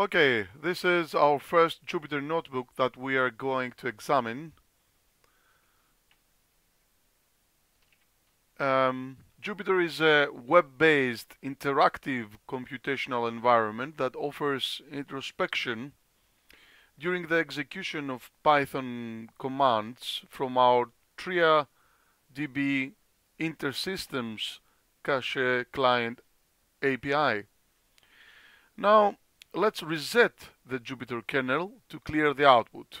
Okay, this is our first Jupyter notebook that we are going to examine. Um, Jupyter is a web-based interactive computational environment that offers introspection during the execution of Python commands from our TriaDB InterSystems Cache Client API. Now, let's reset the Jupyter kernel to clear the output.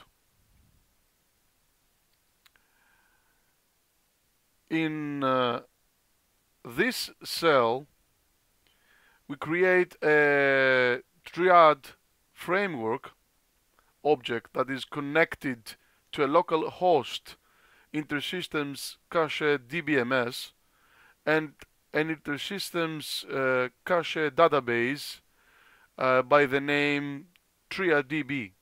In uh, this cell, we create a triad framework object that is connected to a local host InterSystems cache DBMS and an InterSystems uh, cache database uh, by the name TriaDB.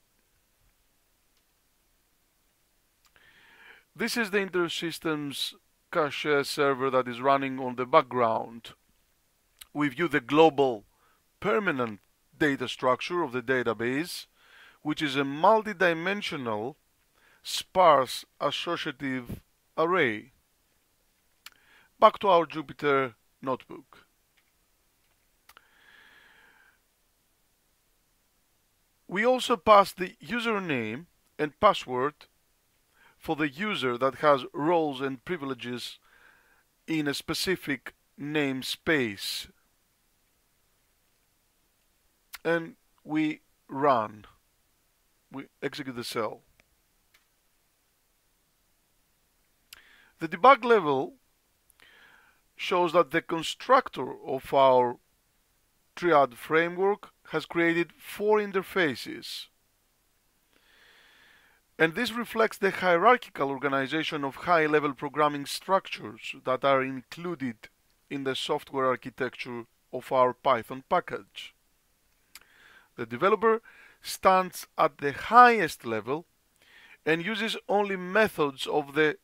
This is the InterSystems cache server that is running on the background. We view the global permanent data structure of the database, which is a multidimensional sparse associative array. Back to our Jupyter notebook. We also pass the username and password for the user that has roles and privileges in a specific namespace. And we run. We execute the cell. The debug level shows that the constructor of our triad framework has created four interfaces. And this reflects the hierarchical organization of high-level programming structures that are included in the software architecture of our Python package. The developer stands at the highest level and uses only methods of the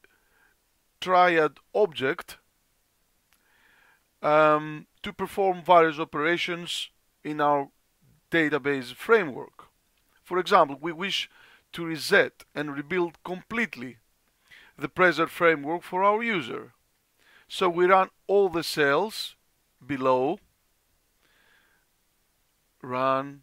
triad object um, to perform various operations in our database framework. For example, we wish to reset and rebuild completely the present framework for our user. So we run all the cells below, run,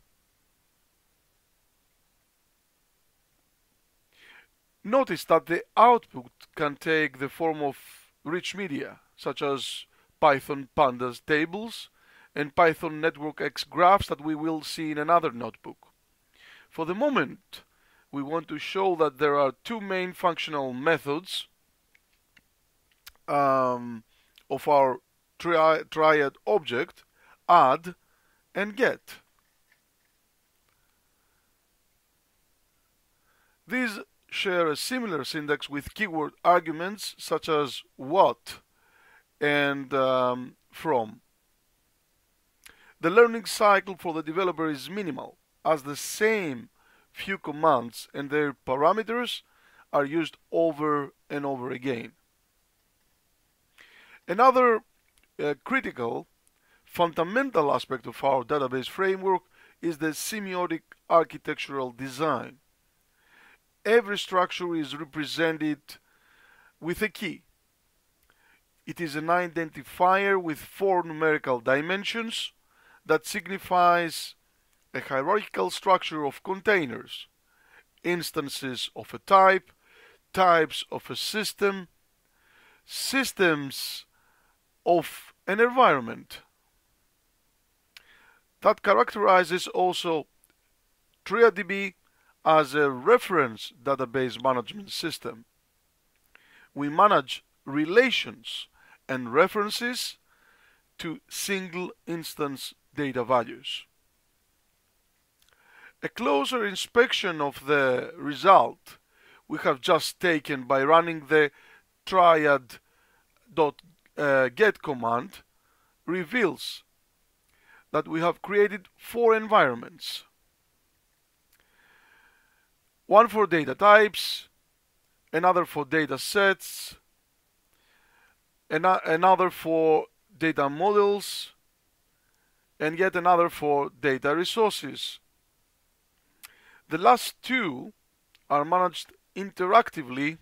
Notice that the output can take the form of rich media, such as Python pandas tables and Python NetworkX graphs that we will see in another notebook. For the moment, we want to show that there are two main functional methods um, of our tri triad object, add and get. These share a similar syntax with keyword arguments such as what and um, from. The learning cycle for the developer is minimal, as the same few commands and their parameters are used over and over again. Another uh, critical, fundamental aspect of our database framework is the semiotic architectural design. Every structure is represented with a key. It is an identifier with four numerical dimensions that signifies a hierarchical structure of containers, instances of a type, types of a system, systems of an environment. That characterizes also TriaDB as a reference database management system. We manage relations and references to single instance data values. A closer inspection of the result we have just taken by running the triad.get uh, command reveals that we have created four environments. One for data types, another for data sets, another for data models, and yet another for data resources. The last two are managed interactively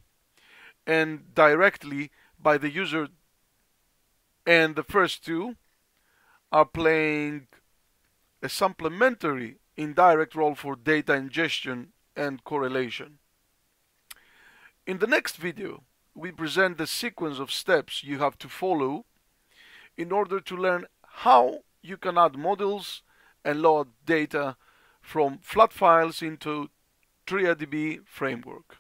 and directly by the user and the first two are playing a supplementary indirect role for data ingestion and correlation. In the next video, we present the sequence of steps you have to follow in order to learn how you can add models and load data from flat files into TriaDB framework.